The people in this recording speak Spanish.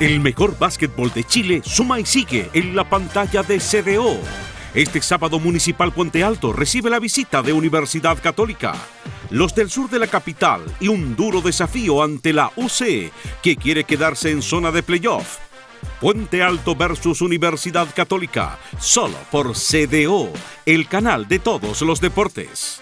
El mejor básquetbol de Chile suma y sigue en la pantalla de CDO. Este sábado Municipal Puente Alto recibe la visita de Universidad Católica. Los del sur de la capital y un duro desafío ante la UC, que quiere quedarse en zona de playoff. Puente Alto versus Universidad Católica, solo por CDO, el canal de todos los deportes.